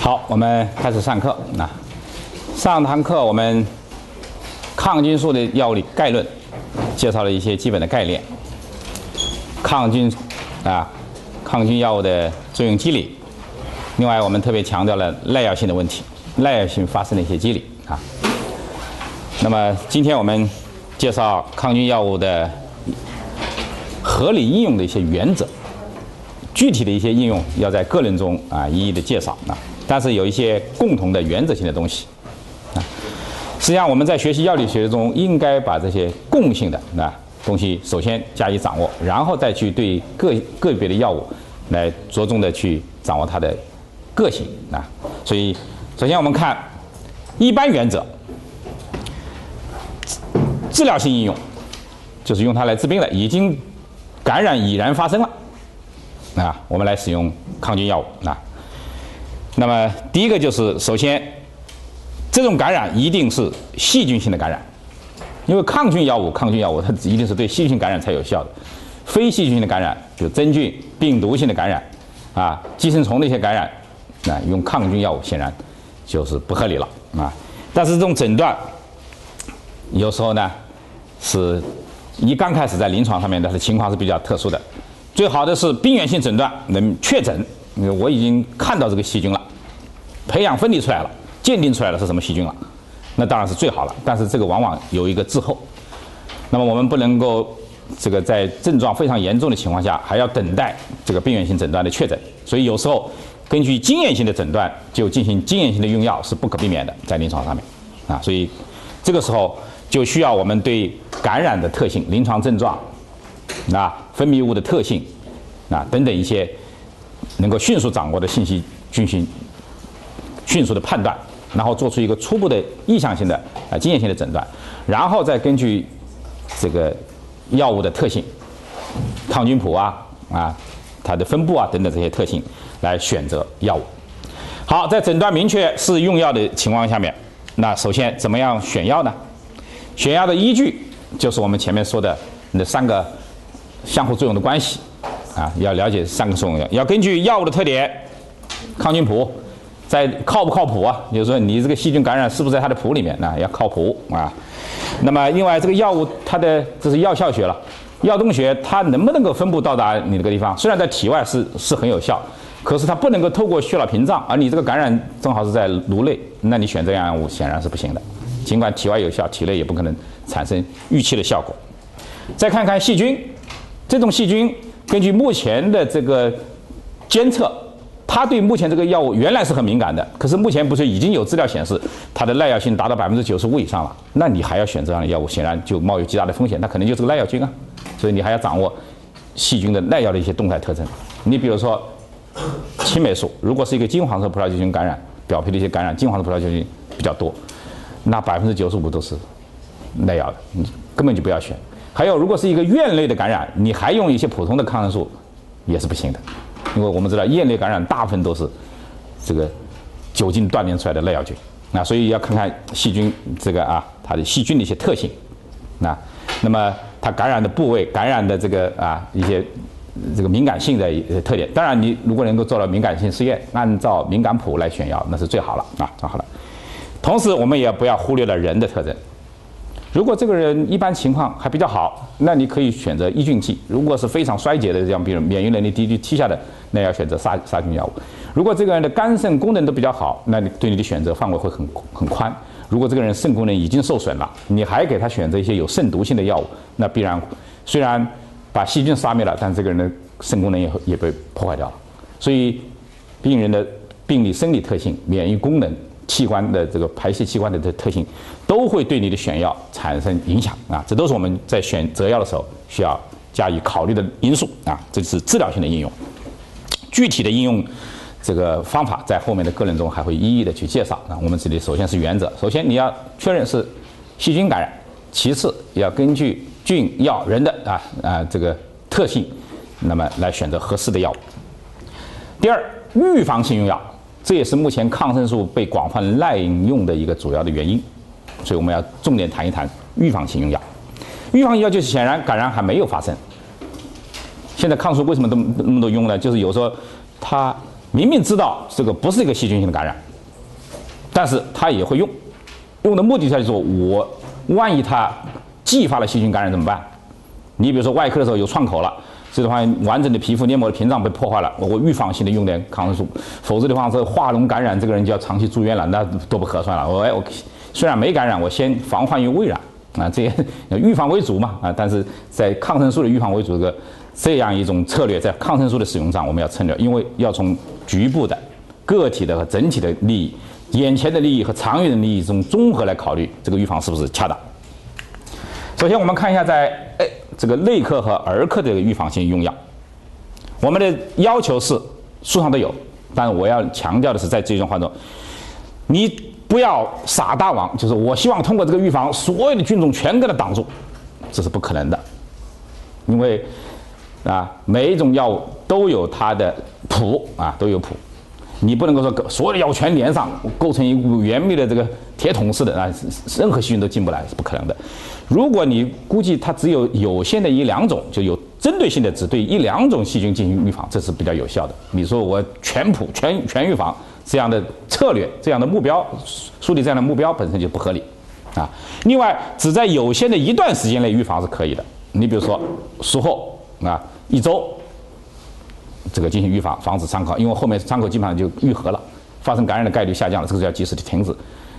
好，我们开始上课。那上堂课我们抗菌素的药理概论，介绍了一些基本的概念。抗菌啊，抗菌药物的作用机理。另外，我们特别强调了耐药性的问题，耐药性发生的一些机理啊。那么，今天我们介绍抗菌药物的合理应用的一些原则，具体的一些应用要在个人中啊一一的介绍啊。但是有一些共同的原则性的东西啊。实际上，我们在学习药理学中，应该把这些共性的啊东西首先加以掌握，然后再去对个个别的药物来着重的去掌握它的个性啊。所以，首先我们看一般原则，治疗性应用就是用它来治病的，已经感染已然发生了啊，我们来使用抗菌药物啊。那么第一个就是，首先，这种感染一定是细菌性的感染，因为抗菌药物、抗菌药物它一定是对细菌感染才有效的，非细菌性的感染，就真菌、病毒性的感染，啊，寄生虫的一些感染，啊，用抗菌药物显然就是不合理了啊。但是这种诊断，有时候呢，是一刚开始在临床上面的情况是比较特殊的，最好的是病原性诊断能确诊，我已经看到这个细菌了。培养分离出来了，鉴定出来了是什么细菌了，那当然是最好了。但是这个往往有一个滞后，那么我们不能够这个在症状非常严重的情况下，还要等待这个病原性诊断的确诊。所以有时候根据经验性的诊断就进行经验性的用药是不可避免的，在临床上面啊，所以这个时候就需要我们对感染的特性、临床症状那、分泌物的特性啊等等一些能够迅速掌握的信息进行。迅速的判断，然后做出一个初步的意向性的啊经验性的诊断，然后再根据这个药物的特性、抗菌谱啊啊它的分布啊等等这些特性来选择药物。好，在诊断明确是用药的情况下面，那首先怎么样选药呢？选药的依据就是我们前面说的那三个相互作用的关系啊，要了解三个作用，要根据药物的特点、抗菌谱。在靠不靠谱啊？就是说你这个细菌感染是不是在它的谱里面？那要靠谱啊。那么另外这个药物它的这是药效学了，药动学它能不能够分布到达你那个地方？虽然在体外是是很有效，可是它不能够透过血脑屏障，而你这个感染正好是在颅内，那你选这样药物显然是不行的。尽管体外有效，体内也不可能产生预期的效果。再看看细菌，这种细菌根据目前的这个监测。他对目前这个药物原来是很敏感的，可是目前不是已经有资料显示它的耐药性达到百分之九十五以上了？那你还要选这样的药物，显然就冒有极大的风险。那可能就是个耐药菌啊，所以你还要掌握细菌的耐药的一些动态特征。你比如说青霉素，如果是一个金黄色葡萄球菌感染，表皮的一些感染，金黄色葡萄球菌比较多，那百分之九十五都是耐药的，你根本就不要选。还有，如果是一个院类的感染，你还用一些普通的抗生素也是不行的。因为我们知道，咽类感染大部分都是这个酒精锻炼出来的耐药菌，那所以要看看细菌这个啊，它的细菌的一些特性，那那么它感染的部位、感染的这个啊一些这个敏感性的特点。当然，你如果能够做到敏感性试验，按照敏感谱来选药，那是最好了啊，最好了。同时，我们也不要忽略了人的特征。如果这个人一般情况还比较好，那你可以选择抑菌剂；如果是非常衰竭的这样病人，免疫能力低低低下的，那要选择杀杀菌药物。如果这个人的肝肾功能都比较好，那你对你的选择范围会很很宽。如果这个人肾功能已经受损了，你还给他选择一些有肾毒性的药物，那必然虽然把细菌杀灭了，但这个人的肾功能也也被破坏掉了。所以，病人的病理生理特性、免疫功能。器官的这个排泄器官的这特性，都会对你的选药产生影响啊！这都是我们在选择药的时候需要加以考虑的因素啊！这是治疗性的应用，具体的应用这个方法在后面的个人中还会一一的去介绍啊！我们这里首先是原则，首先你要确认是细菌感染，其次要根据菌、药、人的啊啊这个特性，那么来选择合适的药物。第二，预防性用药。这也是目前抗生素被广泛滥用的一个主要的原因，所以我们要重点谈一谈预防性用药。预防药就是显然感染还没有发生。现在抗生素为什么都那么多用呢？就是有时候它明明知道这个不是一个细菌性的感染，但是他也会用，用的目的在于说我万一他继发了细菌感染怎么办？你比如说外科的时候有创口了，这的话完整的皮肤黏膜的屏障被破坏了，我预防性的用点抗生素，否则的话这化脓感染这个人就要长期住院了，那多不合算了。我我虽然没感染，我先防患于未然啊，这些预防为主嘛啊，但是在抗生素的预防为主这个这样一种策略，在抗生素的使用上我们要趁着，因为要从局部的、个体的和整体的利益、眼前的利益和长远的利益中综合来考虑这个预防是不是恰当。首先我们看一下在。这个内科和儿科的预防性用药，我们的要求是书上都有，但是我要强调的是，在这种患者，你不要傻大王，就是我希望通过这个预防，所有的菌种全给它挡住，这是不可能的，因为啊，每一种药物都有它的谱啊，都有谱。你不能够说所有的药物全连上，构成一股严密的这个铁桶似的啊，任何细菌都进不来是不可能的。如果你估计它只有有限的一两种，就有针对性的只对一两种细菌进行预防，这是比较有效的。你说我全谱全全预防这样的策略，这样的目标树立这样的目标本身就不合理啊。另外，只在有限的一段时间内预防是可以的。你比如说术后啊，一周。这个进行预防，防止伤口，因为后面伤口基本上就愈合了，发生感染的概率下降了，这个就要及时的停止。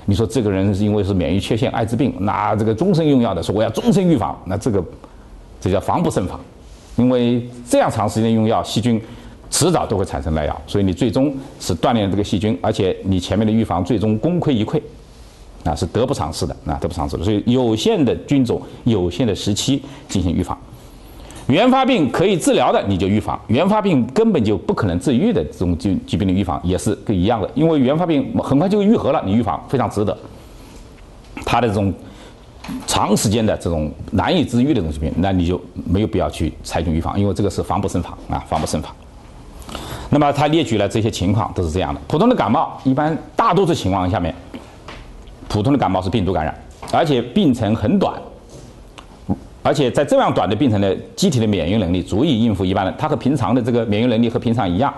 你说这个人是因为是免疫缺陷、艾滋病，那这个终身用药的，说我要终身预防，那这个这叫防不胜防，因为这样长时间用药，细菌迟早都会产生耐药，所以你最终是锻炼这个细菌，而且你前面的预防最终功亏一篑，啊，是得不偿失的，啊，得不偿失的。所以有限的菌种、有限的时期进行预防。原发病可以治疗的，你就预防；原发病根本就不可能治愈的这种疾疾病的预防也是跟一样的，因为原发病很快就愈合了，你预防非常值得。它的这种长时间的这种难以治愈的这种疾病，那你就没有必要去采取预防，因为这个是防不胜防啊，防不胜防。那么他列举了这些情况都是这样的：普通的感冒，一般大多数情况下面，普通的感冒是病毒感染，而且病程很短。而且在这样短的病程的机体的免疫能力足以应付一般人，他和平常的这个免疫能力和平常一样，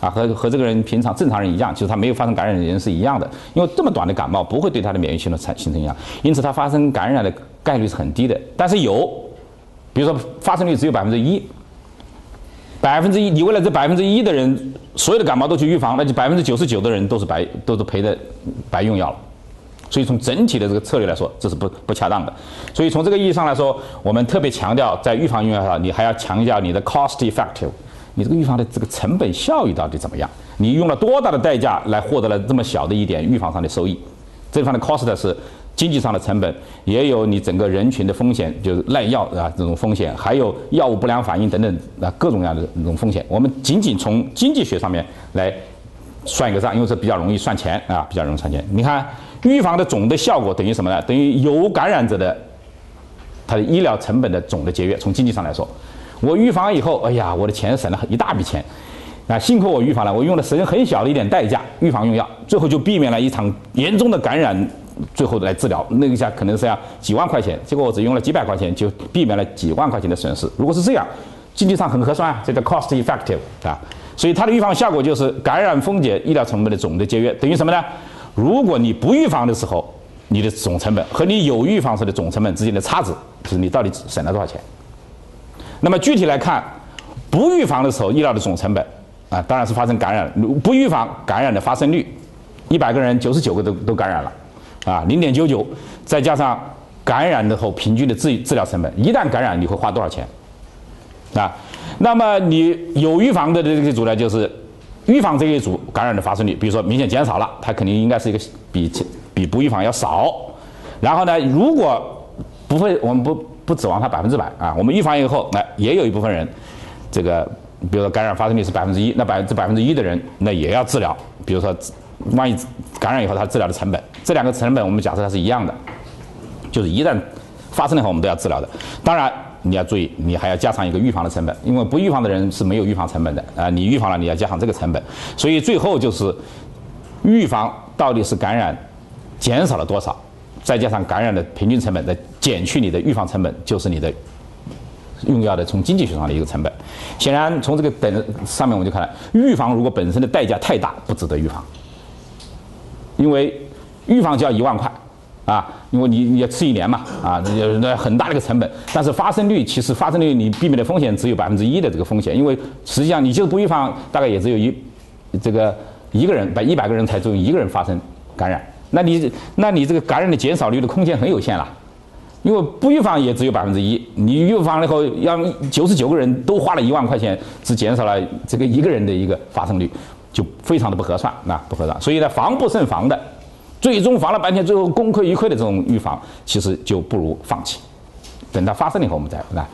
啊，和和这个人平常正常人一样，就是他没有发生感染的人是一样的。因为这么短的感冒不会对他的免疫系统产形成影响，因此他发生感染的概率是很低的。但是有，比如说发生率只有百分之一，百分之一，你为了这百分之一的人所有的感冒都去预防，那就百分之九十九的人都是白都是赔的白用药了。所以从整体的这个策略来说，这是不不恰当的。所以从这个意义上来说，我们特别强调在预防用药上，你还要强调你的 cost effective，你这个预防的这个成本效益到底怎么样？你用了多大的代价来获得了这么小的一点预防上的收益？这方的 cost 是经济上的成本，也有你整个人群的风险，就是耐药啊这种风险，还有药物不良反应等等啊各种各样的这种风险。我们仅仅从经济学上面来算一个账，因为这比较容易算钱啊，比较容易算钱。你看。预防的总的效果等于什么呢？等于有感染者的他的医疗成本的总的节约。从经济上来说，我预防以后，哎呀，我的钱省了一大笔钱。啊，幸亏我预防了，我用了很很小的一点代价预防用药，最后就避免了一场严重的感染，最后来治疗，那一下可能是要几万块钱，结果我只用了几百块钱就避免了几万块钱的损失。如果是这样，经济上很合算啊，这叫 cost effective 啊。所以它的预防效果就是感染风险医疗成本的总的节约，等于什么呢？如果你不预防的时候，你的总成本和你有预防时的总成本之间的差值，就是你到底省了多少钱。那么具体来看，不预防的时候医疗的总成本啊，当然是发生感染。不预防感染的发生率，一百个人九十九个都都感染了，啊，零点九九，再加上感染的后平均的治治疗成本，一旦感染你会花多少钱？啊，那么你有预防的这个组呢，就是。预防这一组感染的发生率，比如说明显减少了，它肯定应该是一个比比不预防要少。然后呢，如果不会，我们不不指望它百分之百啊。我们预防以后，那也有一部分人，这个比如说感染发生率是百分之一，那百分之百分之一的人，那也要治疗。比如说，万一感染以后，它治疗的成本，这两个成本我们假设它是一样的，就是一旦发生的话，我们都要治疗的。当然。你要注意，你还要加上一个预防的成本，因为不预防的人是没有预防成本的啊。你预防了，你要加上这个成本，所以最后就是预防到底是感染减少了多少，再加上感染的平均成本，再减去你的预防成本，就是你的用药的从经济学上的一个成本。显然，从这个本上面我们就看，预防如果本身的代价太大，不值得预防，因为预防就要一万块。啊，因为你你要吃一年嘛，啊，那那很大的一个成本，但是发生率其实发生率你避免的风险只有百分之一的这个风险，因为实际上你就是不预防，大概也只有一这个一个人，把一百个人才只有一个人发生感染，那你那你这个感染的减少率的空间很有限了，因为不预防也只有百分之一，你预防了以后，让九十九个人都花了一万块钱，只减少了这个一个人的一个发生率，就非常的不合算，那不合算，所以呢，防不胜防的。最终防了半天，最后功亏一篑的这种预防，其实就不如放弃。等它发生了以后，我们再来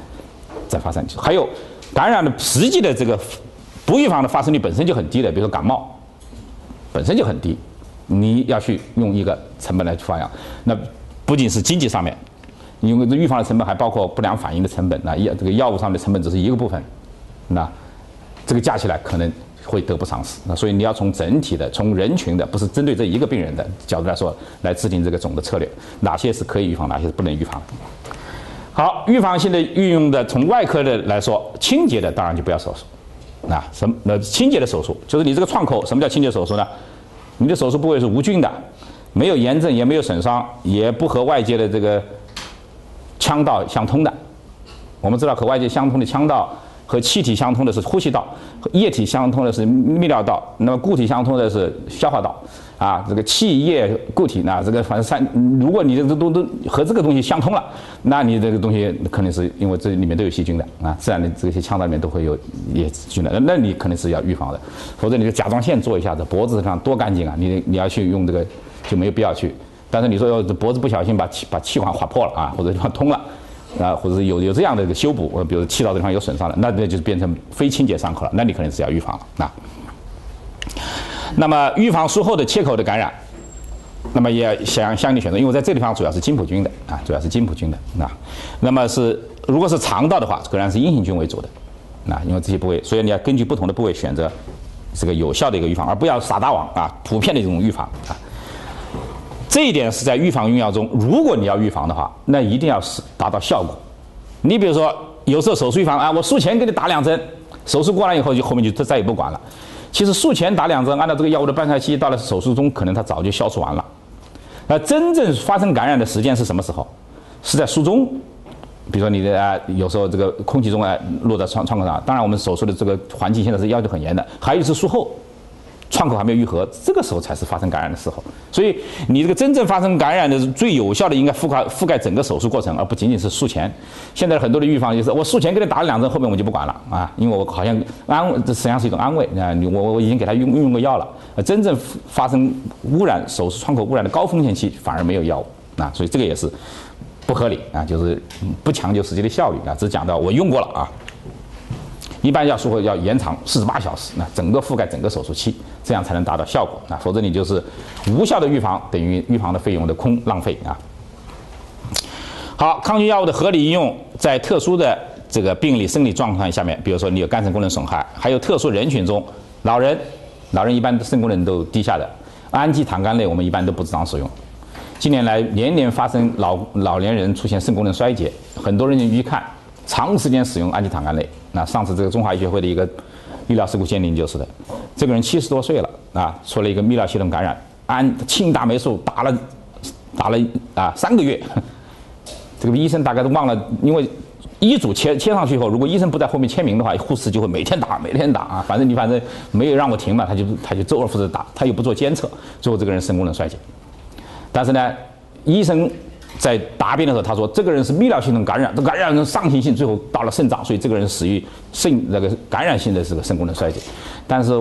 再发生。还有感染的实际的这个不预防的发生率本身就很低的，比如说感冒本身就很低，你要去用一个成本来去发养，那不仅是经济上面，因为这预防的成本还包括不良反应的成本，那药这个药物上的成本只是一个部分，那这个加起来可能。会得不偿失，那所以你要从整体的、从人群的，不是针对这一个病人的角度来说，来制定这个总的策略，哪些是可以预防，哪些是不能预防。好，预防性的运用的，从外科的来说，清洁的当然就不要手术。那什么？那清洁的手术就是你这个创口，什么叫清洁手术呢？你的手术部位是无菌的，没有炎症，也没有损伤，也不和外界的这个腔道相通的。我们知道和外界相通的腔道。和气体相通的是呼吸道，和液体相通的是泌尿道，那么固体相通的是消化道，啊，这个气液固体呢，这个反正三，如果你这都都和这个东西相通了，那你这个东西肯定是因为这里面都有细菌的啊，自然的这些腔道里面都会有也菌的，那你肯定是要预防的，否则你的甲状腺做一下子，脖子上多干净啊，你你要去用这个就没有必要去，但是你说要脖子不小心把气把气管划破了啊，或者地方通了。啊，或者是有有这样的一个修补，呃，比如气道这地方有损伤了，那那就是变成非清洁伤口了，那你肯定是要预防了啊。那么预防术后的切口的感染，那么也相相应选择，因为在这地方主要是金普菌的啊，主要是金普菌的啊。那么是如果是肠道的话，仍然是阴性菌为主的，啊，因为这些部位，所以你要根据不同的部位选择这个有效的一个预防，而不要撒大网啊，普遍的这种预防啊。这一点是在预防用药中，如果你要预防的话，那一定要是达到效果。你比如说，有时候手术预防啊，我术前给你打两针，手术过了以后就后面就再也不管了。其实术前打两针，按照这个药物的半衰期，到了手术中可能它早就消除完了。那真正发生感染的时间是什么时候？是在术中，比如说你的啊，有时候这个空气中啊落在创创口上。当然，我们手术的这个环境现在是要求很严的。还有是术后。创口还没有愈合，这个时候才是发生感染的时候。所以，你这个真正发生感染的最有效的，应该覆盖覆盖整个手术过程，而不仅仅是术前。现在很多的预防就是我术前给你打了两针，后面我就不管了啊，因为我好像安，这实际上是一种安慰啊。你我我已经给他用用过药了，真正发生污染手术创口污染的高风险期反而没有药物啊，所以这个也是不合理啊，就是不强求实际的效率啊，只讲到我用过了啊。一般要术后要延长四十八小时，那整个覆盖整个手术期，这样才能达到效果啊，否则你就是无效的预防，等于预防的费用的空浪费啊。好，抗菌药物的合理应用，在特殊的这个病理生理状况下面，比如说你有肝肾功能损害，还有特殊人群中，老人，老人一般肾功能都低下的，氨基糖苷类我们一般都不常使用。近年来年年发生老老年人出现肾功能衰竭，很多人一看。长时间使用氨基糖苷类，那上次这个中华医学会的一个医疗事故鉴定就是的，这个人七十多岁了啊，出了一个泌尿系统感染，氨氢大霉素打了打了啊三个月，这个医生大概都忘了，因为医嘱签签上去以后，如果医生不在后面签名的话，护士就会每天打每天打啊，反正你反正没有让我停嘛，他就他就周而复始打，他又不做监测，最后这个人肾功能衰竭，但是呢，医生。在答辩的时候，他说这个人是泌尿系统感染，这感染上行性最后到了肾脏，所以这个人死于肾那个感染性的这个肾功能衰竭。但是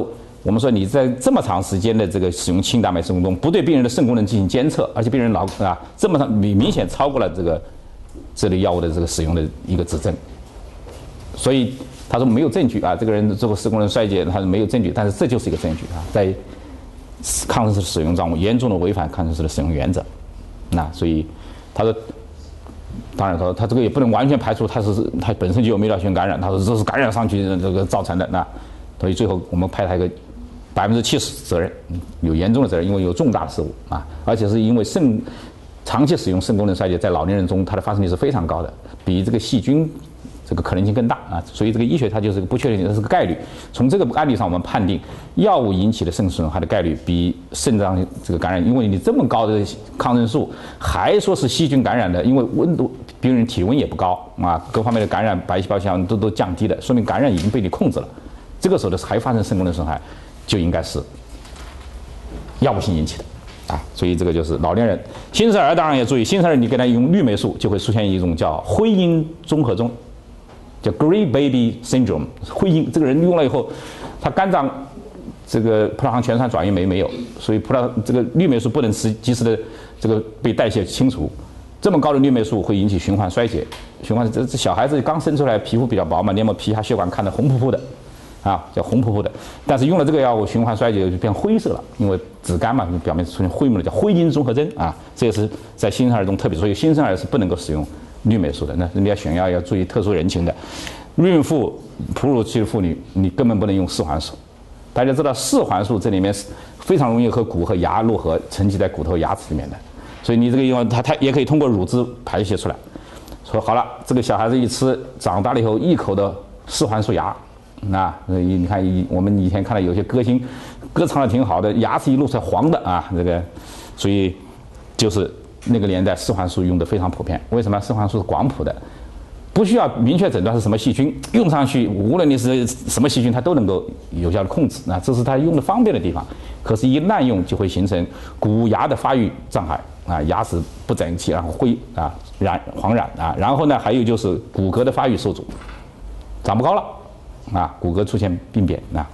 我们说你在这么长时间的这个使用氢大霉素中，不对病人的肾功能进行监测，而且病人老啊这么长明明显超过了这个这类药物的这个使用的一个指证，所以他说没有证据啊，这个人这个肾功能衰竭他是没有证据，但是这就是一个证据啊，在抗生素使用中严重的违反抗生素的使用原则，那所以。他说：“当然，他说他这个也不能完全排除他是他本身就有泌尿系感染。他说这是感染上去这个造成的。那所以最后我们派他一个百分之七十责任，有严重的责任，因为有重大的失误啊，而且是因为肾长期使用肾功能衰竭，在老年人中它的发生率是非常高的，比这个细菌这个可能性更大啊。所以这个医学它就是个不确定性，这是个概率。从这个案例上，我们判定药物引起的肾损害的概率比肾脏这个感染，因为你这么高的抗生素，还说是细菌感染的，因为温度病人体温也不高啊，各方面的感染白细胞效应都都降低了，说明感染已经被你控制了。这个时候的还发生肾功能损害，就应该是药物性引起的。啊，所以这个就是老年人，新生儿当然要注意，新生儿你给他用氯霉素，就会出现一种叫灰鹰综合征，叫 Grey Baby Syndrome。灰阴这个人用了以后，他肝脏这个葡萄糖醛酸转移酶没有，所以葡萄这个氯霉素不能及及时的这个被代谢清除，这么高的氯霉素会引起循环衰竭，循环这这小孩子刚生出来皮肤比较薄嘛，黏膜皮下血管看得红扑扑的。啊，叫红扑扑的，但是用了这个药物，循环衰竭就变灰色了，因为紫绀嘛，表面出现灰幕的，叫灰烬综合征啊。这也是在新生儿中特别，所以新生儿是不能够使用氯霉素的。那你要选药要注意特殊人群的，孕妇、哺乳期妇女，你根本不能用四环素。大家知道四环素这里面是非常容易和骨和牙络合，沉积在骨头牙齿里面的，所以你这个用它它也可以通过乳汁排泄出来。说好了，这个小孩子一吃，长大了以后一口的四环素牙。那你你看，我们以前看到有些歌星，歌唱的挺好的，牙齿一露出来黄的啊，这个，所以就是那个年代四环素用的非常普遍。为什么四环素是广谱的，不需要明确诊断是什么细菌，用上去无论你是什么细菌，它都能够有效的控制。那这是它用的方便的地方。可是，一滥用就会形成骨牙的发育障碍啊，牙齿不整齐，然后灰啊染黄染啊，然后呢，还有就是骨骼的发育受阻，长不高了。啊，骨骼出现病变啊，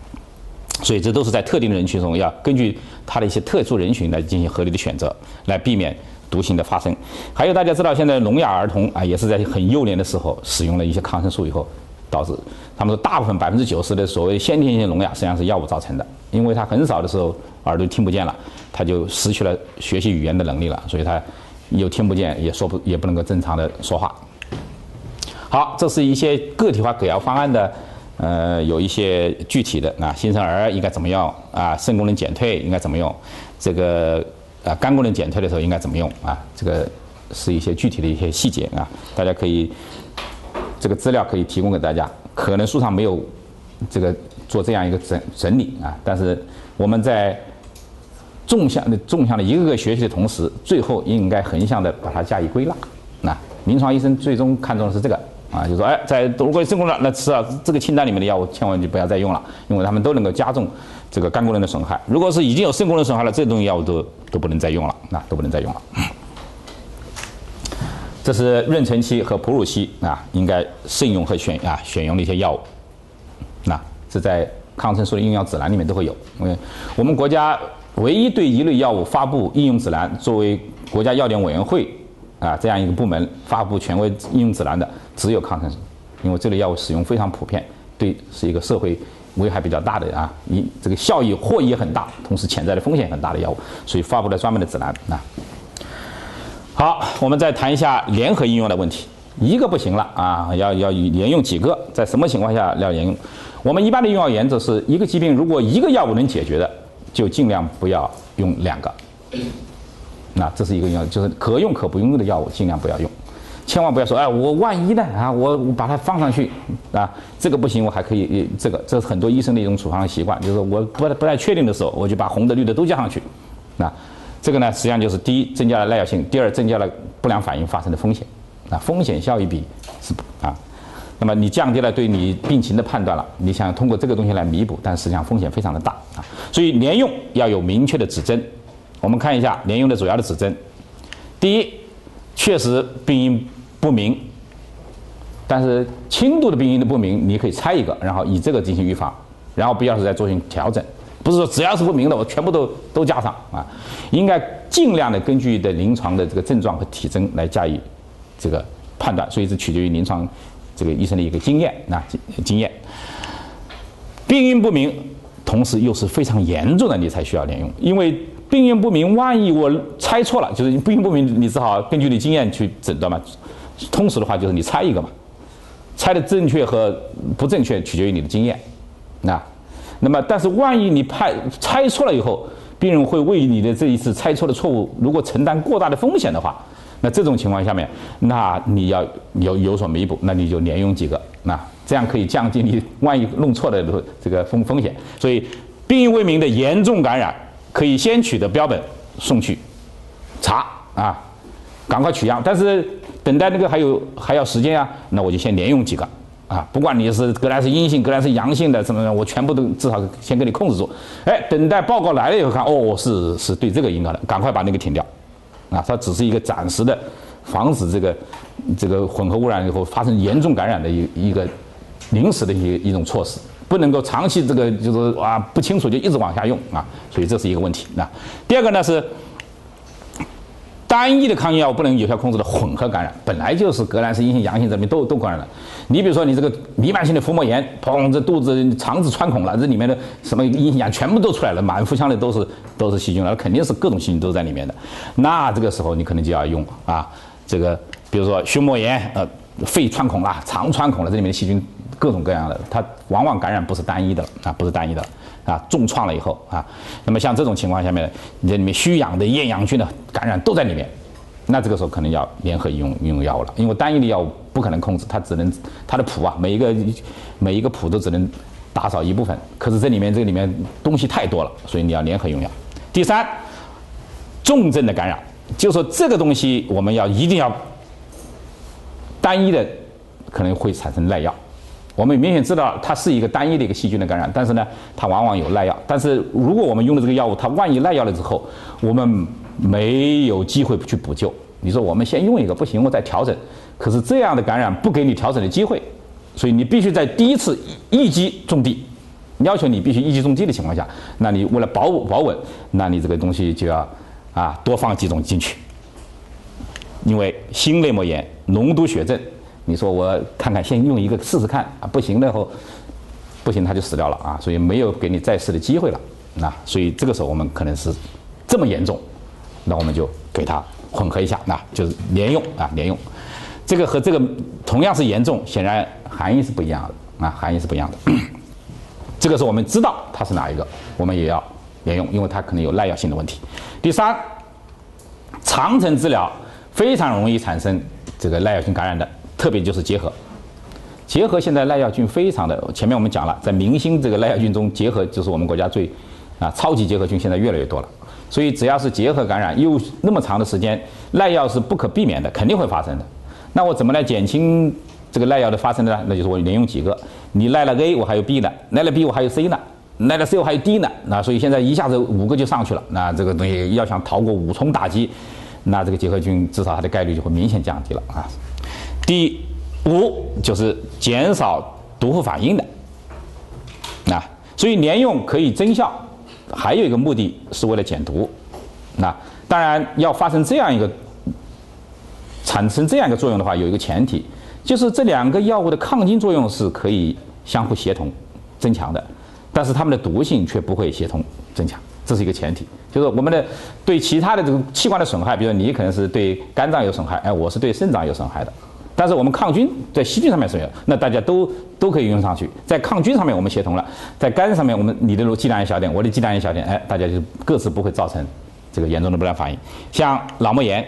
所以这都是在特定的人群中要根据它的一些特殊人群来进行合理的选择，来避免毒性的发生。还有大家知道，现在聋哑儿童啊，也是在很幼年的时候使用了一些抗生素以后，导致他们说大部分百分之九十的所谓先天性聋哑实际上是药物造成的，因为他很少的时候耳朵听不见了，他就失去了学习语言的能力了，所以他又听不见，也说不也不能够正常的说话。好，这是一些个体化给药方案的。呃，有一些具体的啊，新生儿应该怎么用啊？肾功能减退应该怎么用？这个啊，肝功能减退的时候应该怎么用啊？这个是一些具体的一些细节啊，大家可以这个资料可以提供给大家。可能书上没有这个做这样一个整整理啊，但是我们在纵向的纵向的一个个学习的同时，最后应该横向的把它加以归纳。那临床医生最终看重的是这个。啊，就说哎，在如果肾功能那吃啊，这个清单里面的药物千万就不要再用了，因为它们都能够加重这个肝功能的损害。如果是已经有肾功能损害了，这东西药物都都不能再用了，那都不能再用了。这是妊娠期和哺乳期啊，应该慎用和选啊选用的一些药物。那这在抗生素的应用指南里面都会有。因为我们国家唯一对一类药物发布应用指南，作为国家药典委员会。啊，这样一个部门发布权威应用指南的只有抗生素，因为这类药物使用非常普遍，对是一个社会危害比较大的啊，一这个效益获益也很大，同时潜在的风险很大的药物，所以发布了专门的指南啊。好，我们再谈一下联合应用的问题，一个不行了啊，要要连用几个，在什么情况下要连用？我们一般的用药原则是一个疾病如果一个药物能解决的，就尽量不要用两个。那这是一个药，就是可用可不用的药物，尽量不要用，千万不要说，哎，我万一呢啊，我我把它放上去啊，这个不行，我还可以，这个这是很多医生的一种处方的习惯，就是我不不太确定的时候，我就把红的绿的都加上去，那这个呢，实际上就是第一增加了耐药性，第二增加了不良反应发生的风险，啊，风险效益比是啊，那么你降低了对你病情的判断了，你想通过这个东西来弥补，但实际上风险非常的大。啊，所以连用要有明确的指针。我们看一下连用的主要的指针。第一，确实病因不明，但是轻度的病因的不明，你可以猜一个，然后以这个进行预防，然后必要时再做进行调整。不是说只要是不明的，我全部都都加上啊，应该尽量的根据的临床的这个症状和体征来加以这个判断，所以这取决于临床这个医生的一个经验啊经经验。病因不明，同时又是非常严重的，你才需要连用，因为。病因不明，万一我猜错了，就是病因不明，你只好根据你经验去诊断嘛。通俗的话就是你猜一个嘛，猜的正确和不正确取决于你的经验。那，那么但是万一你判猜错了以后，病人会为你的这一次猜错的错误，如果承担过大的风险的话，那这种情况下面，那你要有有所弥补，那你就连用几个，那这样可以降低你万一弄错的这个风风险。所以，病因未明的严重感染，可以先取得标本送去查啊，赶快取样。但是等待那个还有还要时间啊，那我就先连用几个啊，不管你是格兰是阴性，格兰是阳性的，什么我全部都至少先给你控制住。哎，等待报告来了以后看，哦，是是对这个应该的，赶快把那个停掉。啊，它只是一个暂时的，防止这个这个混合污染以后发生严重感染的一一个临时的一一种措施，不能够长期这个就是啊不清楚就一直往下用啊，所以这是一个问题。那第二个呢是。单一的抗药不能有效控制的混合感染，本来就是革兰氏阴性、阳性这边都都感染了。你比如说你这个弥漫性的腹膜炎，砰，这肚子、肠子穿孔了，这里面的什么阴性阳全部都出来了，满腹腔内都是都是细菌了，肯定是各种细菌都在里面的。那这个时候你可能就要用啊，这个比如说胸膜炎，呃，肺穿孔了，肠穿孔了，这里面的细菌各种各样的，它往往感染不是单一的啊，不是单一的。啊，重创了以后啊，那么像这种情况下面，你这里面虚氧的厌氧菌的感染都在里面，那这个时候可能要联合用用药物了，因为单一的药物不可能控制，它只能它的谱啊，每一个每一个谱都只能打扫一部分，可是这里面这里面东西太多了，所以你要联合用药。第三，重症的感染，就说这个东西我们要一定要单一的，可能会产生耐药。我们明显知道它是一个单一的一个细菌的感染，但是呢，它往往有耐药。但是如果我们用了这个药物，它万一耐药了之后，我们没有机会去补救。你说我们先用一个不行，我再调整。可是这样的感染不给你调整的机会，所以你必须在第一次一击中地，要求你必须一击中地的情况下，那你为了保保稳，那你这个东西就要啊多放几种进去，因为心内膜炎、脓毒血症。你说我看看，先用一个试试看啊，不行了后，不行他就死掉了啊，所以没有给你再试的机会了啊，所以这个时候我们可能是这么严重，那我们就给他混合一下，那就是连用啊，连用，这个和这个同样是严重，显然含义是不一样的啊，含义是不一样的。这个是我们知道它是哪一个，我们也要连用，因为它可能有耐药性的问题。第三，长程治疗非常容易产生这个耐药性感染的。特别就是结核，结核现在耐药菌非常的，前面我们讲了，在明星这个耐药菌中，结核就是我们国家最啊超级结核菌，现在越来越多了。所以只要是结核感染，又那么长的时间，耐药是不可避免的，肯定会发生的。那我怎么来减轻这个耐药的发生呢？那就是我连用几个，你耐了 A，我还有 B 呢，耐了 B 我还有 C 呢，耐了 C 我还有 D 呢。那所以现在一下子五个就上去了。那这个东西要想逃过五重打击，那这个结核菌至少它的概率就会明显降低了啊。第五就是减少毒副反应的，那所以连用可以增效，还有一个目的是为了减毒，那当然要发生这样一个产生这样一个作用的话，有一个前提，就是这两个药物的抗菌作用是可以相互协同增强的，但是它们的毒性却不会协同增强，这是一个前提，就是我们的对其他的这个器官的损害，比如你可能是对肝脏有损害，哎，我是对肾脏有损害的。但是我们抗菌在细菌上面是没有，那大家都都可以用上去。在抗菌上面我们协同了，在肝上面我们你的剂量也小点，我的剂量也小点，哎，大家就各自不会造成这个严重的不良反应。像脑膜炎，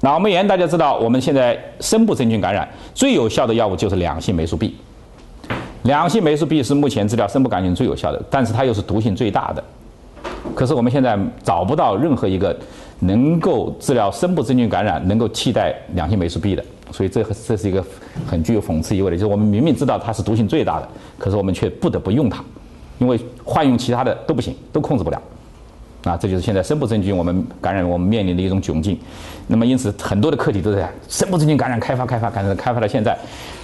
脑膜炎大家知道，我们现在深部真菌感染最有效的药物就是两性霉素 B。两性霉素 B 是目前治疗深部杆菌最有效的，但是它又是毒性最大的。可是我们现在找不到任何一个能够治疗深部真菌感染能够替代两性霉素 B 的。所以这这是一个很具有讽刺意味的，就是我们明明知道它是毒性最大的，可是我们却不得不用它，因为换用其他的都不行，都控制不了。啊，这就是现在深部真菌我们感染我们面临的一种窘境。那么因此很多的课题都在深部真菌感染开发开发开发开发到现在，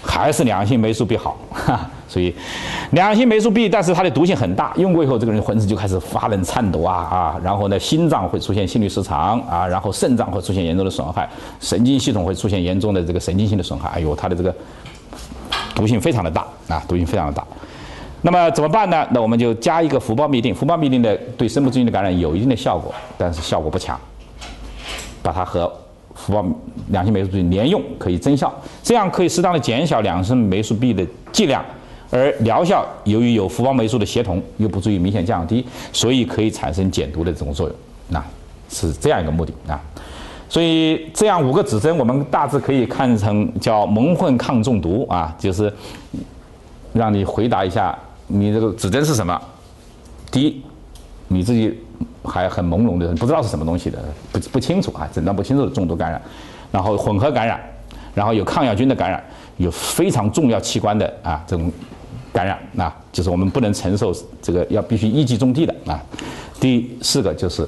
还是良性霉素 B 好。哈，所以良性霉素 B，但是它的毒性很大，用过以后这个人浑身就开始发冷颤抖啊啊，然后呢心脏会出现心律失常啊，然后肾脏会出现严重的损害，神经系统会出现严重的这个神经性的损害。哎呦，它的这个毒性非常的大啊，毒性非常的大。那么怎么办呢？那我们就加一个福胞嘧啶，福胞嘧啶的对深部真菌的感染有一定的效果，但是效果不强。把它和福胞两性霉素 B 连用可以增效，这样可以适当的减小两性霉素 B 的剂量，而疗效由于有福胞霉素的协同，又不至于明显降低，所以可以产生减毒的这种作用。那是这样一个目的啊。所以这样五个指针，我们大致可以看成叫蒙混抗中毒啊，就是让你回答一下你这个指针是什么。第一，你自己还很朦胧的，不知道是什么东西的，不不清楚啊，诊断不清楚的中毒感染，然后混合感染，然后有抗药菌的感染，有非常重要器官的啊这种感染，啊就是我们不能承受这个要必须一击中地的啊。第四个就是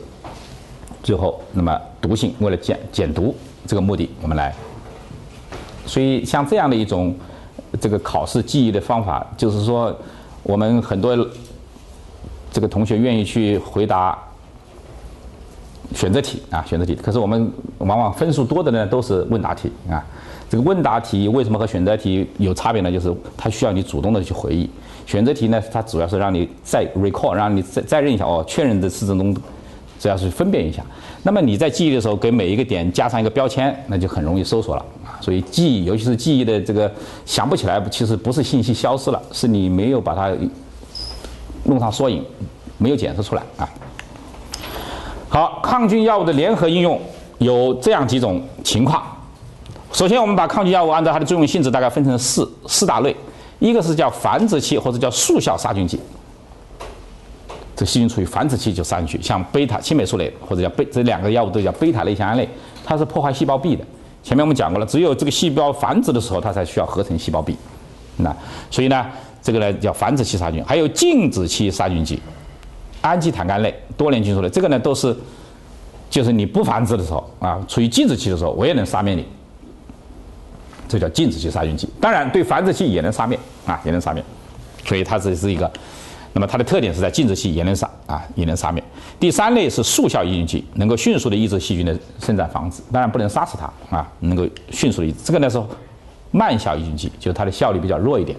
最后那么毒性，为了减减毒这个目的，我们来。所以像这样的一种这个考试记忆的方法，就是说我们很多。这个同学愿意去回答选择题啊，选择题。可是我们往往分数多的呢，都是问答题啊。这个问答题为什么和选择题有差别呢？就是它需要你主动的去回忆。选择题呢，它主要是让你再 recall，让你再再认一下哦，确认的是这种，主要是分辨一下。那么你在记忆的时候，给每一个点加上一个标签，那就很容易搜索了。所以记忆，尤其是记忆的这个想不起来，其实不是信息消失了，是你没有把它。弄上缩影，没有检测出来啊。好，抗菌药物的联合应用有这样几种情况。首先，我们把抗菌药物按照它的作用性质大概分成四四大类，一个是叫繁殖期或者叫速效杀菌剂，这细菌处于繁殖期就杀进去，像贝塔青霉素类或者叫贝这两个药物都叫贝塔类酰胺类，它是破坏细胞壁的。前面我们讲过了，只有这个细胞繁殖的时候，它才需要合成细胞壁。那所以呢？这个呢叫繁殖期杀菌，还有静止期杀菌剂，氨基坦苷类、多链菌素类，这个呢都是，就是你不繁殖的时候啊，处于静止期的时候，我也能杀灭你，这叫静止期杀菌剂。当然，对繁殖期也能杀灭啊，也能杀灭，所以它只是一个，那么它的特点是在静止期也能杀啊，也能杀灭。第三类是速效抑菌剂，能够迅速的抑制细菌的生长繁殖，当然不能杀死它啊，能够迅速的抑制。这个呢是慢效抑菌剂，就是它的效率比较弱一点。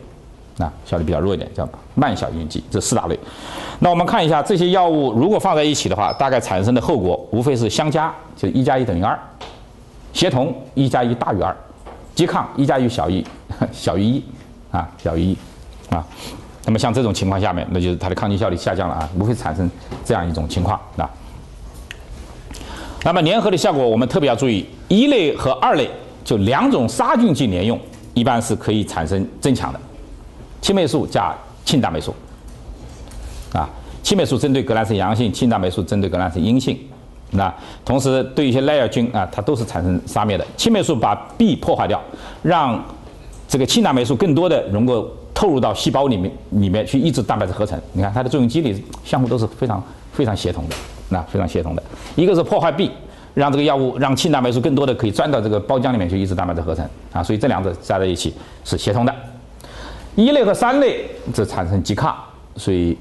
啊，效率比较弱一点，叫慢效抑菌剂，这四大类。那我们看一下这些药物如果放在一起的话，大概产生的后果无非是相加，就一加一等于二；协同，一加一大于二；拮抗，一加一小于小于一，啊，小于一，啊。那么像这种情况下面，那就是它的抗菌效率下降了啊，无非产生这样一种情况啊。那么联合的效果，我们特别要注意，一类和二类就两种杀菌剂联用，一般是可以产生增强的。青霉素加氢大霉素，啊，青霉素针对革兰氏阳性，氢大霉素针对革兰氏阴性，那同时对一些耐药菌啊，它都是产生杀灭的。青霉素把壁破坏掉，让这个氢大霉素更多的能够透入到细胞里面里面去抑制蛋白质合成。你看它的作用机理相互都是非常非常协同的，那非常协同的。一个是破坏壁，让这个药物让氢大霉素更多的可以钻到这个包浆里面去抑制蛋白质合成啊，所以这两者加在一起是协同的。一类和三类则产生拮抗，所以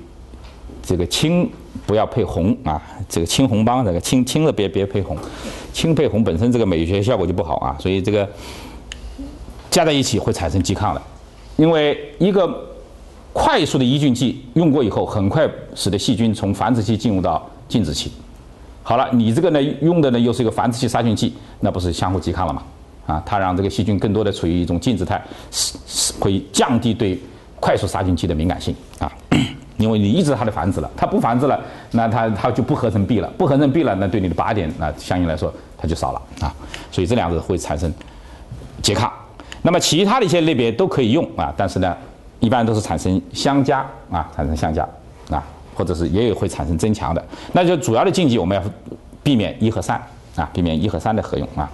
这个青不要配红啊，这个青红帮这个青青的别别配红，青配红本身这个美学效果就不好啊，所以这个加在一起会产生拮抗的，因为一个快速的抑菌剂用过以后，很快使得细菌从繁殖期进入到静止期。好了，你这个呢用的呢又是一个繁殖期杀菌剂，那不是相互拮抗了吗？啊，它让这个细菌更多的处于一种静止态，是是会降低对快速杀菌剂的敏感性啊，因为你抑制它的繁殖了，它不繁殖了，那它它就不合成壁了，不合成壁了，那对你的靶点那相应来说它就少了啊，所以这两个会产生拮抗。那么其他的一些类别都可以用啊，但是呢，一般都是产生相加啊，产生相加啊，或者是也有会产生增强的。那就主要的禁忌我们要避免一和三啊，避免一和三的合用啊。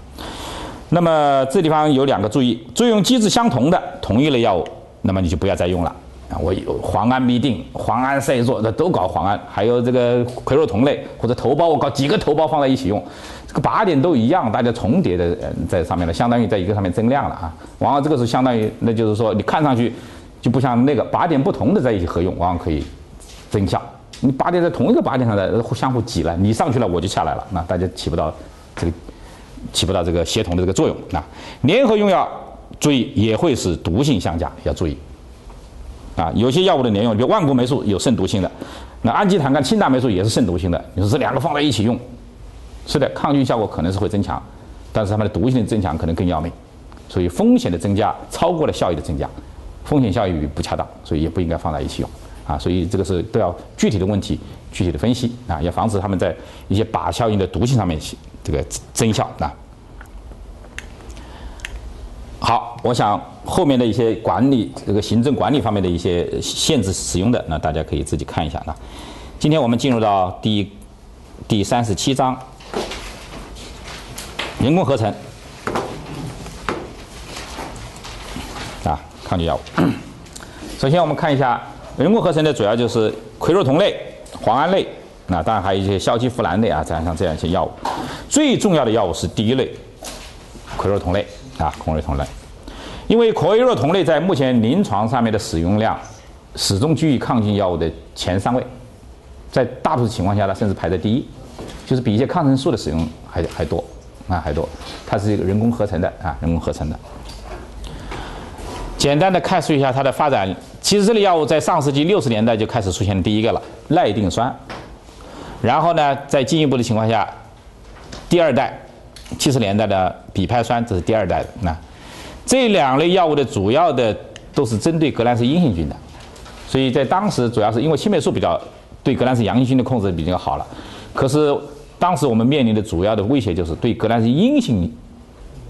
那么这地方有两个注意，作用机制相同的同一类药物，那么你就不要再用了啊！我有磺胺嘧啶、磺胺噻唑，那都搞磺胺，还有这个喹诺酮类或者头孢，我搞几个头孢放在一起用，这个靶点都一样，大家重叠的在上面了，相当于在一个上面增量了啊！往往这个是相当于，那就是说你看上去就不像那个靶点不同的在一起合用，往往可以增效。你靶点在同一个靶点上的相互挤了，你上去了我就下来了，那大家起不到这个。起不到这个协同的这个作用啊。联合用药注意也会使毒性相加，要注意啊。有些药物的联用，比如万古霉素有肾毒性的，那氨基坦苷氢大霉素也是肾毒性的。你说这两个放在一起用，是的，抗菌效果可能是会增强，但是它们的毒性的增强可能更要命，所以风险的增加超过了效益的增加，风险效益不恰当，所以也不应该放在一起用啊。所以这个是都要具体的问题具体的分析啊，要防止他们在一些靶效应的毒性上面。这个增效啊。好，我想后面的一些管理这个行政管理方面的一些限制使用的，那大家可以自己看一下啊。今天我们进入到第第三十七章，人工合成啊，抗菌药物。首先我们看一下人工合成的主要就是喹诺酮类、磺胺类，那当然还有一些硝基呋喃类啊，这样像这样一些药物。最重要的药物是第一类喹诺酮类。啊，喹唑酮类，因为喹唑酮类在目前临床上面的使用量始终居于抗菌药物的前三位，在大多数情况下呢，甚至排在第一，就是比一些抗生素的使用还还多啊，还多。它是一个人工合成的啊，人工合成的。简单的概述一下它的发展，其实这类药物在上世纪六十年代就开始出现第一个了，赖定酸。然后呢，在进一步的情况下，第二代。七十年代的吡哌酸，这是第二代的。那这两类药物的主要的都是针对革兰氏阴性菌的，所以在当时主要是因为青霉素比较对革兰氏阳性菌的控制比较好了。可是当时我们面临的主要的威胁就是对革兰氏阴性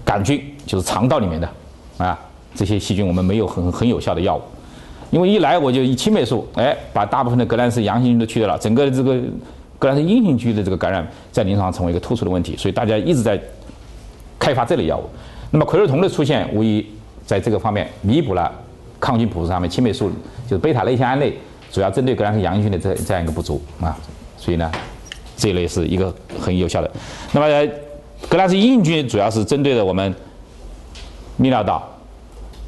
杆菌，就是肠道里面的啊这些细菌，我们没有很很有效的药物。因为一来我就以青霉素，哎，把大部分的革兰氏阳性菌都去掉了，整个这个。格兰氏阴性菌的这个感染在临床上成为一个突出的问题，所以大家一直在开发这类药物。那么喹唑酮的出现，无疑在这个方面弥补了抗菌谱上面青霉素就是贝塔类酰胺类主要针对格兰氏阳性菌的这这样一个不足啊。所以呢，这一类是一个很有效的。那么格兰氏阴性菌主要是针对的我们泌尿道、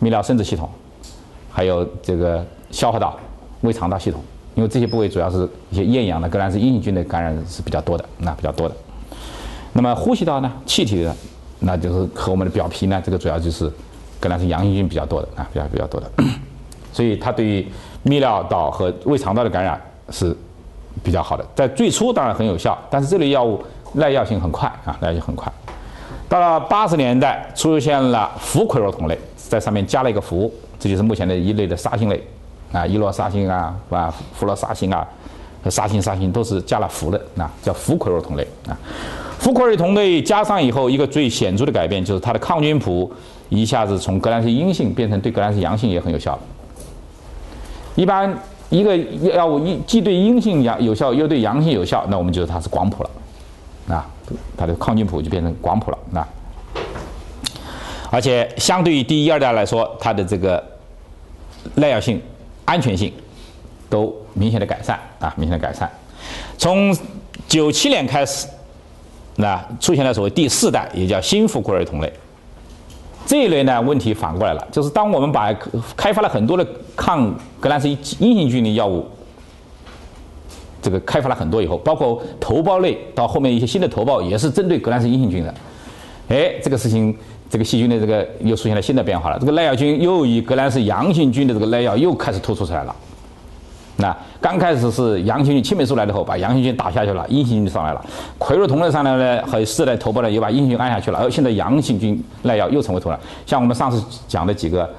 泌尿生殖系统，还有这个消化道、胃肠道系统。因为这些部位主要是一些厌氧的格兰氏阴性菌的感染是比较多的，那比较多的。那么呼吸道呢，气体的，那就是和我们的表皮呢，这个主要就是格兰氏阳性菌比较多的啊，比较比较多的。所以它对于泌尿道和胃肠道的感染是比较好的。在最初当然很有效，但是这类药物耐药性很快啊，耐药性很快。到了八十年代，出现了氟喹诺酮类，在上面加了一个氟，这就是目前的一类的杀星类。啊，伊洛沙星啊，啊，氟洛沙星啊，沙星、沙星都是加了氟的，啊，叫氟喹唑酮类啊。氟喹唑酮类加上以后，一个最显著的改变就是它的抗菌谱一下子从革兰氏阴性变成对革兰氏阳性也很有效。一般一个药物一既对阴性阳有效，又对阳性有效，那我们觉得它是广谱了，啊，它的抗菌谱就变成广谱了，啊。而且相对于第一、二代来说，它的这个耐药性。安全性都明显的改善啊，明显的改善。从九七年开始，那出现了所谓第四代，也叫新氟喹唑酮类。这一类呢，问题反过来了，就是当我们把开发了很多的抗革兰氏阴性菌的药物，这个开发了很多以后，包括头孢类，到后面一些新的头孢也是针对革兰氏阴性菌的。哎，这个事情。这个细菌的这个又出现了新的变化了，这个耐药菌又以革兰氏阳性菌的这个耐药又开始突出出来了。那刚开始是阳性菌青霉素来了后，把阳性菌打下去了，阴性菌就上来了。喹唑酮类上来呢，和四代头孢呢，又把阴性菌按下去了。而现在阳性菌耐药又成为突了。像我们上次讲的几个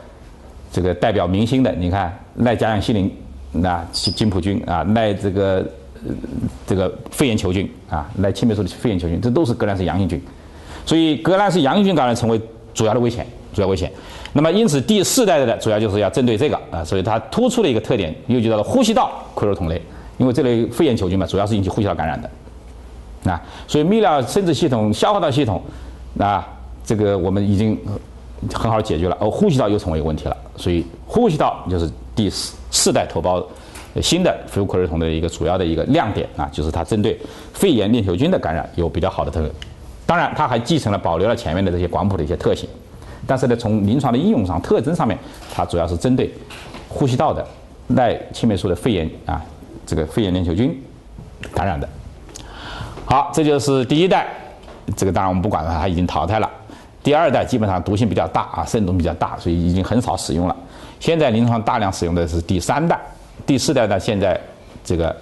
这个代表明星的，你看耐甲氧西林，那金普菌啊，耐这个这个肺炎球菌啊，耐青霉素的肺炎球菌，这都是革兰氏阳性菌。所以，革兰氏阳性菌感染成为主要的危险，主要危险。那么，因此第四代的主要就是要针对这个啊，所以它突出的一个特点又叫做呼吸道喹唑酮类，因为这类肺炎球菌嘛，主要是引起呼吸道感染的啊。所以，泌尿生殖系统、消化道系统啊，这个我们已经很好解决了，而呼吸道又成为一个问题了。所以，呼吸道就是第四四代头孢新的氟喹唑酮的一个主要的一个亮点啊，就是它针对肺炎链球菌的感染有比较好的特点。当然，它还继承了、保留了前面的这些广谱的一些特性，但是呢，从临床的应用上、特征上面，它主要是针对呼吸道的耐青霉素的肺炎啊，这个肺炎链球菌感染的。好，这就是第一代，这个当然我们不管它，它已经淘汰了。第二代基本上毒性比较大啊，渗透比较大，所以已经很少使用了。现在临床大量使用的是第三代、第四代呢，现在这个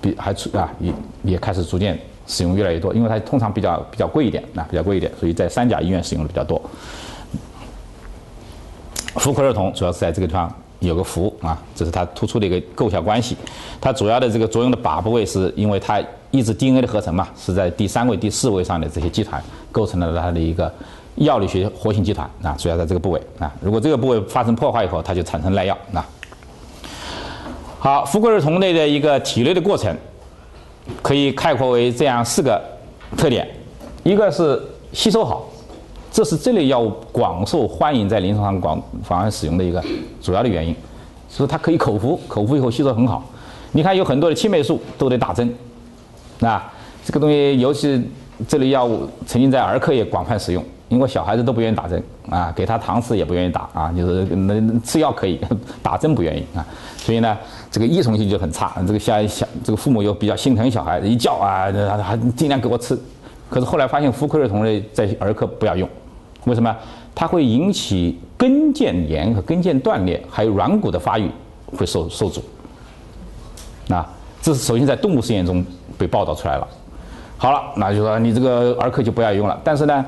比还出啊，也也开始逐渐。使用越来越多，因为它通常比较比较贵一点，啊，比较贵一点，所以在三甲医院使用的比较多。氟喹唑酮主要是在这个地方有个氟啊，这是它突出的一个构效关系。它主要的这个作用的靶部位是因为它抑制 DNA 的合成嘛，是在第三位、第四位上的这些集团构成了它的一个药理学活性集团啊，主要在这个部位啊。如果这个部位发生破坏以后，它就产生耐药啊。好，福克尔酮类的一个体内的过程，可以概括为这样四个特点：一个是吸收好。这是这类药物广受欢迎，在临床上广广泛使用的一个主要的原因，所以它可以口服，口服以后吸收很好。你看，有很多的青霉素都得打针，啊，这个东西尤其这类药物曾经在儿科也广泛使用，因为小孩子都不愿意打针啊，给他糖吃也不愿意打啊，就是能吃药可以，打针不愿意啊，所以呢，这个依从性就很差。这个小小这个父母又比较心疼小孩子，一叫啊，还尽量给我吃。可是后来发现，福克尔酮类在儿科不要用。为什么？它会引起跟腱炎和跟腱断裂，还有软骨的发育会受受阻。那这是首先在动物实验中被报道出来了。好了，那就说你这个儿科就不要用了。但是呢，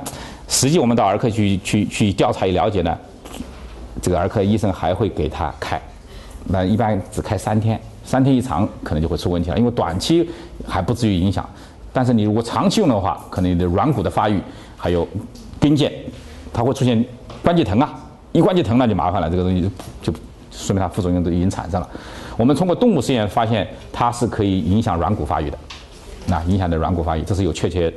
实际我们到儿科去去去调查与了解呢，这个儿科医生还会给他开，那一般只开三天，三天一长可能就会出问题了。因为短期还不至于影响，但是你如果长期用的话，可能你的软骨的发育还有跟腱。它会出现关节疼啊，一关节疼那就麻烦了，这个东西就说明它副作用都已经产生了。我们通过动物实验发现，它是可以影响软骨发育的，那影响的软骨发育，这是有确切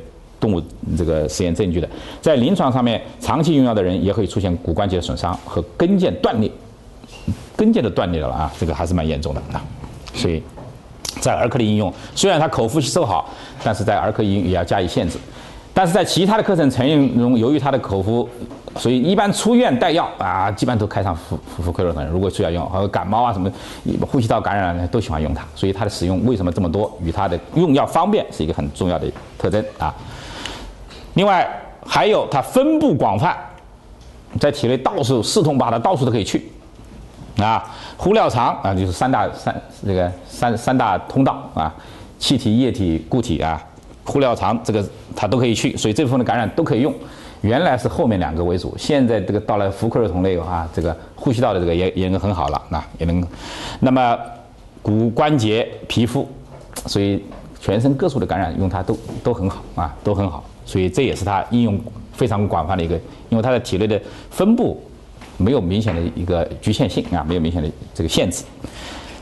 动物这个实验证据的。在临床上面，长期用药的人也会出现骨关节损伤和跟腱断裂，跟腱都断裂了啊，这个还是蛮严重的啊。所以在儿科的应用，虽然它口服吸收好，但是在儿科应用也要加以限制。但是在其他的课程成因中，由于它的口服，所以一般出院带药啊，基本上都开上福福福克尔酮。如果需要用，还有感冒啊什么，呼吸道感染呢，都喜欢用它。所以它的使用为什么这么多？与它的用药方便是一个很重要的特征啊。另外还有它分布广泛，在体内到处四通八达，到处都可以去啊。呼尿肠啊，就是三大三这个三三大通道啊，气体、液体、固体啊。呼尿肠这个它都可以去，所以这部分的感染都可以用。原来是后面两个为主，现在这个到了福克尔酮类啊，这个呼吸道的这个也也能很好了，那也能。那么骨关节、皮肤，所以全身各处的感染用它都都很好啊，都很好。所以这也是它应用非常广泛的一个，因为它的体内的分布没有明显的一个局限性啊，没有明显的这个限制。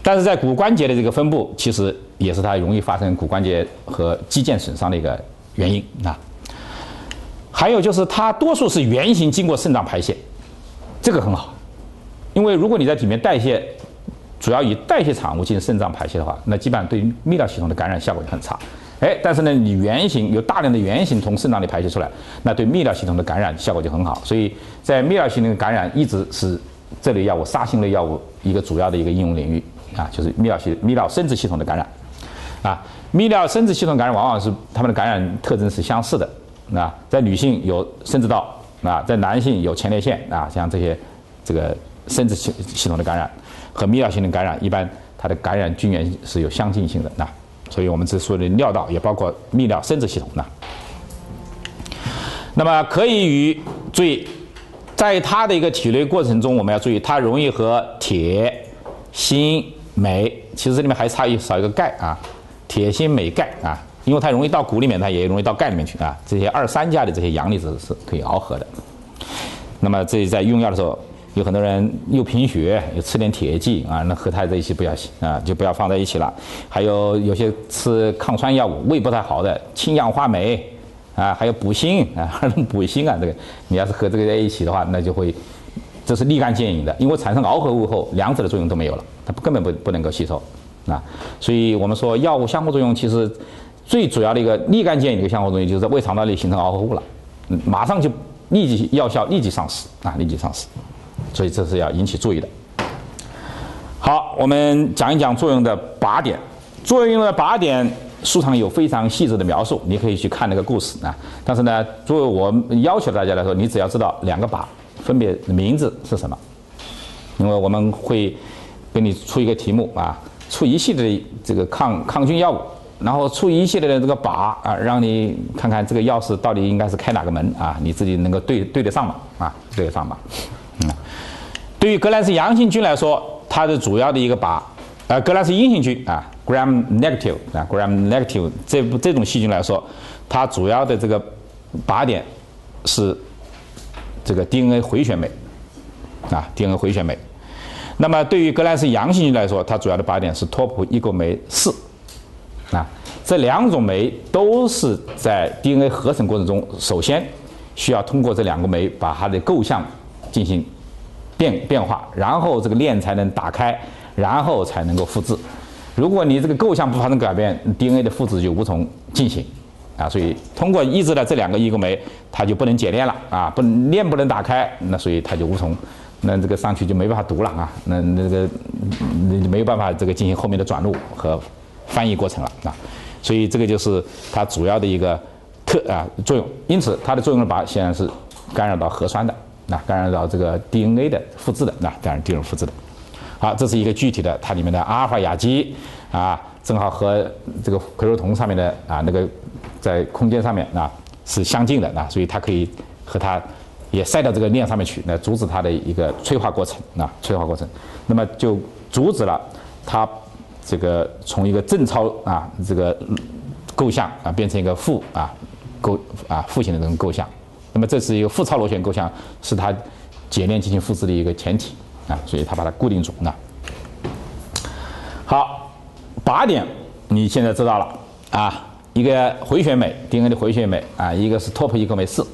但是在骨关节的这个分布，其实也是它容易发生骨关节和肌腱损伤的一个原因啊。还有就是它多数是圆形经过肾脏排泄，这个很好，因为如果你在体面代谢，主要以代谢产物进行肾脏排泄的话，那基本上对泌尿系统的感染效果就很差。哎，但是呢，你圆形有大量的圆形从肾脏里排泄出来，那对泌尿系统的感染效果就很好。所以在泌尿系统的感染一直是这类药物杀星类药物一个主要的一个应用领域。啊，就是泌尿系、泌尿生殖系统的感染，啊，泌尿生殖系统感染往往是它们的感染特征是相似的，啊，在女性有生殖道，啊，在男性有前列腺，啊，像这些这个生殖系系统的感染和泌尿性的感染，一般它的感染菌源是有相近性的，啊，所以我们这说的尿道也包括泌尿生殖系统，呢，那么可以与注意，在它的一个体内过程中，我们要注意，它容易和铁、锌。镁，其实这里面还差一少一个钙啊，铁、锌、镁、钙啊，因为它容易到骨里面，它也容易到钙里面去啊。这些二三价的这些阳离子是可以螯合的。那么这在用药的时候，有很多人又贫血，又吃点铁剂啊，那和它在一起不要啊，就不要放在一起了。还有有些吃抗酸药物，胃不太好的，氢氧化镁啊，还有补锌啊，还能补锌啊，这个你要是和这个在一起的话，那就会。这是立竿见影的，因为产生螯合物后，两者的作用都没有了，它根本不不能够吸收，啊，所以我们说药物相互作用其实最主要的一个立竿见影的一个相互作用，就是在胃肠道里形成螯合物了，马上就立即药效立即丧失啊，立即丧失，所以这是要引起注意的。好，我们讲一讲作用的靶点，作用的靶点书上有非常细致的描述，你可以去看那个故事啊。但是呢，作为我要求大家来说，你只要知道两个靶。分别名字是什么？因为我们会给你出一个题目啊，出一系列的这个抗抗菌药物，然后出一系列的这个靶啊，让你看看这个药是到底应该是开哪个门啊，你自己能够对对得上吗？啊，对得上吗？对于革兰氏阳性菌来说，它的主要的一个靶，呃，革兰氏阴性菌啊，Gram negative 啊，Gram negative 这这种细菌来说，它主要的这个靶点是这个 DNA 回旋酶啊，DNA 回旋酶。那么对于革兰氏阳性菌来说，它主要的靶点是托普异构酶四啊，这两种酶都是在 DNA 合成过程中，首先需要通过这两个酶把它的构象进行变变化，然后这个链才能打开，然后才能够复制。如果你这个构象不发生改变，DNA 的复制就无从进行啊。所以通过抑制了这两个异构酶，它就不能解链了啊，不链不能打开，那所以它就无从。那这个上去就没办法读了啊，那那个那没有办法这个进行后面的转录和翻译过程了啊，所以这个就是它主要的一个特啊作用。因此它的作用靶显然是干扰到核酸的，那干扰到这个 DNA 的复制的，那干扰 DNA 复制的。好，这是一个具体的，它里面的阿尔法亚基啊，正好和这个喹柔酮上面的啊那个在空间上面啊是相近的啊，所以它可以和它。也塞到这个链上面去，来阻止它的一个催化过程啊，催化过程，那么就阻止了它这个从一个正超啊这个构象啊变成一个负啊构啊负性的这种构象，那么这是一个复超螺旋构象，是它解链进行复制的一个前提啊，所以它把它固定住那好，靶点你现在知道了啊，一个回旋酶 DNA 的回旋酶啊，一个是托普异构酶四，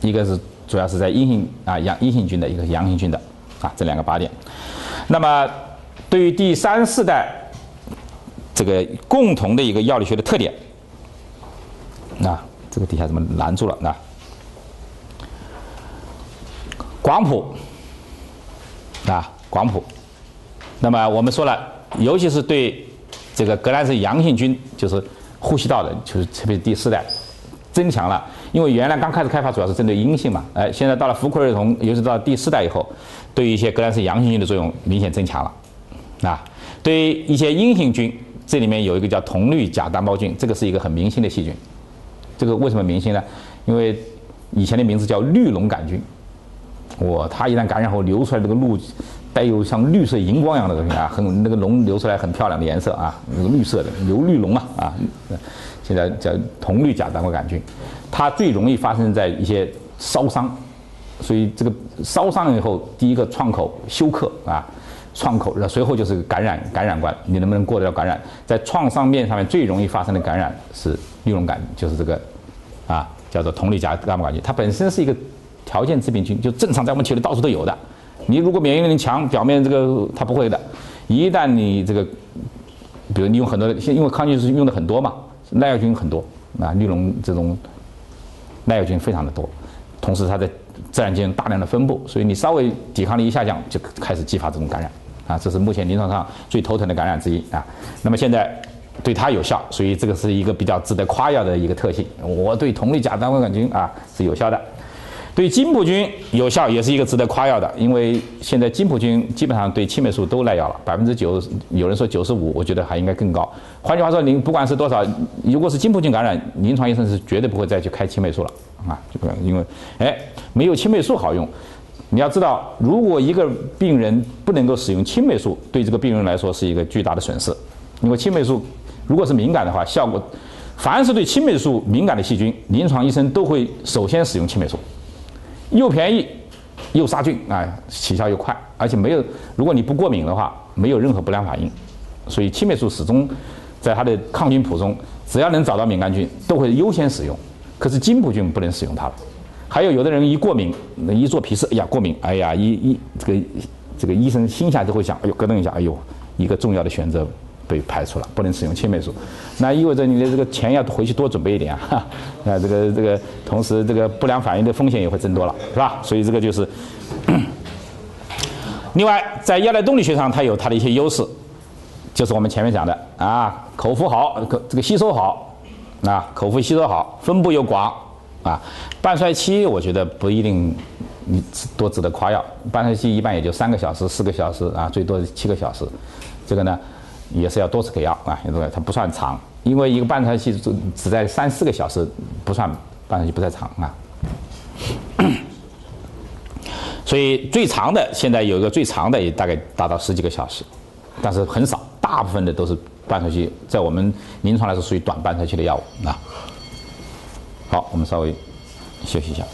一个是。主要是在阴性啊阳阴性菌的一个阳性菌的啊这两个靶点，那么对于第三四代这个共同的一个药理学的特点，那这个底下怎么拦住了？那广谱啊广谱，那么我们说了，尤其是对这个革兰氏阳性菌，就是呼吸道的，就是特别是第四代。增强了，因为原来刚开始开发主要是针对阴性嘛，哎，现在到了福克儿酮，尤其到第四代以后，对于一些革兰氏阳性菌的作用明显增强了，啊，对于一些阴性菌，这里面有一个叫铜绿假单胞菌，这个是一个很明星的细菌，这个为什么明星呢？因为以前的名字叫绿脓杆菌，哇，它一旦感染后流出来这个露，带有像绿色荧光一样的东西啊，很那个脓流出来很漂亮的颜色啊，那个绿色的流绿脓啊啊。现在叫铜绿假单胞杆菌，它最容易发生在一些烧伤，所以这个烧伤以后，第一个创口休克啊，创口，然后随后就是感染感染关，你能不能过得了感染？在创伤面上面最容易发生的感染是绿脓杆，就是这个啊，叫做铜绿假单胞杆菌，它本身是一个条件致病菌，就正常在我们体内到处都有的。你如果免疫力强，表面这个它不会的，一旦你这个，比如你用很多，因为抗菌是用的很多嘛。耐药菌很多啊，绿脓这种耐药菌非常的多，同时它在自然界大量的分布，所以你稍微抵抗力一下降，就开始激发这种感染啊，这是目前临床上最头疼的感染之一啊。那么现在对它有效，所以这个是一个比较值得夸耀的一个特性。我对同类甲单胞菌啊是有效的。对金普菌有效，也是一个值得夸耀的，因为现在金普菌基本上对青霉素都耐药了，百分之九，有人说九十五，我觉得还应该更高。换句话说，您不管是多少，如果是金普菌感染，临床医生是绝对不会再去开青霉素了啊，就不因为，哎，没有青霉素好用。你要知道，如果一个病人不能够使用青霉素，对这个病人来说是一个巨大的损失，因为青霉素如果是敏感的话，效果，凡是对青霉素敏感的细菌，临床医生都会首先使用青霉素。又便宜，又杀菌啊，起效又快，而且没有，如果你不过敏的话，没有任何不良反应，所以青霉素始终在它的抗菌谱中，只要能找到敏感菌，都会优先使用。可是金普菌不能使用它了。还有有的人一过敏，一做皮试，哎呀过敏，哎呀一一这个这个医生心下就会想，哎呦咯噔一下，哎呦一个重要的选择。被排除了，不能使用青霉素，那意味着你的这个钱要回去多准备一点啊！啊，这个这个，同时这个不良反应的风险也会增多了，是吧？所以这个就是。另外，在药代动力学上，它有它的一些优势，就是我们前面讲的啊，口服好，这个吸收好，啊，口服吸收好，分布又广，啊，半衰期我觉得不一定你多值得夸耀，半衰期一般也就三个小时、四个小时啊，最多七个小时，这个呢。也是要多次给药啊，因为它不算长，因为一个半衰期只只在三四个小时，不算半衰期不太长啊。所以最长的现在有一个最长的也大概达到十几个小时，但是很少，大部分的都是半衰期，在我们临床来说属于短半衰期的药物啊。好，我们稍微休息一下。